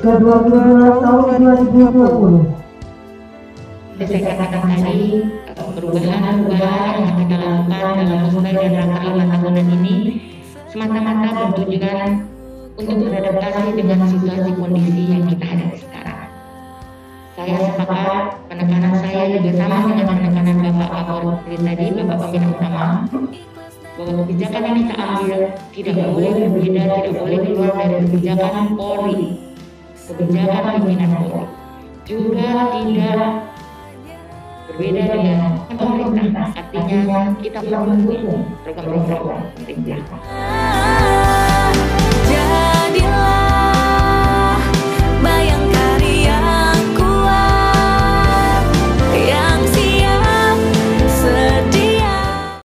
ke-22 tahun 2020. Seperti katakan yang kita lakukan dalam dan ini semata-mata bertujuan untuk beradaptasi dengan situasi kondisi yang kita hadapi sekarang. Saya sepakat penekanan saya juga sama dengan penekanan Bapak Kapolri tadi, Bapak Pembina Utama, bahwa kebijakan yang kita ambil tidak boleh berbeda, tidak boleh keluar dari kebijakan Polri, kebijakan pimpinan Polri. Juga tidak berbeda dengan pemerintah, artinya kita mendukung program-program pemerintah.